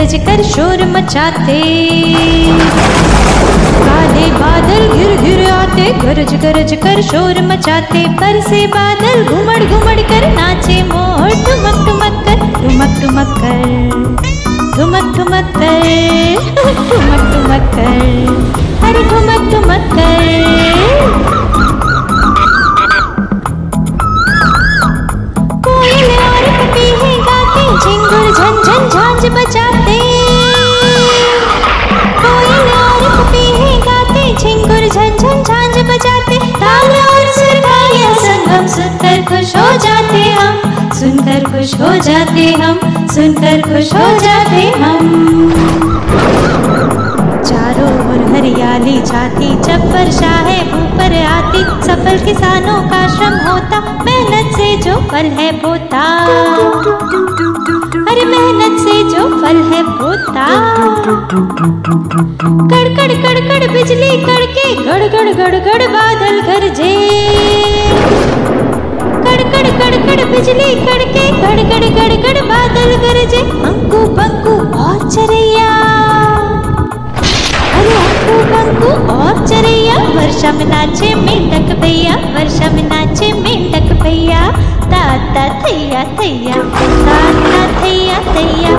गरज कर शोर मचाते। काले बादल घिर घिर आते, गरज गरज कर शोर मचाते। पर से बादल घुमड़ घुमड़ कर नाचे मोर ठुमक ठुमक कर ठुमक ठुमक कर ठुमक ठुमक कर ठुमक ठुमक कर अरे ठुमक ठुमक कर झिंगुर झंझन झांझ बजाते सुनकर खुश हो जाते हम सुनकर खुश हो जाते हम। चारों ओर हरियाली छाती जब वर्षा है ऊपर आती, सफल किसानों का श्रम होता, मेहनत से जो फल है बोता अरे मेहनत से जो फल है बोता कड़कड़ कड़कड़ बिजली कड़के गड़गड़ गड़गड़ बादल गरजे గడి గడి గడి గడి బాధలు గరిజే అంకు బంకు ఆర్చరయ్యా అరే అంకు బంకు ఆర్చరయ్యా వర్షం నాచే మేంటకు పయ్యా. వర్షం నాచే మేంటకు పయ్యా. తాత థయ్యా థయ్యా తాత థయ్యా థయ్యా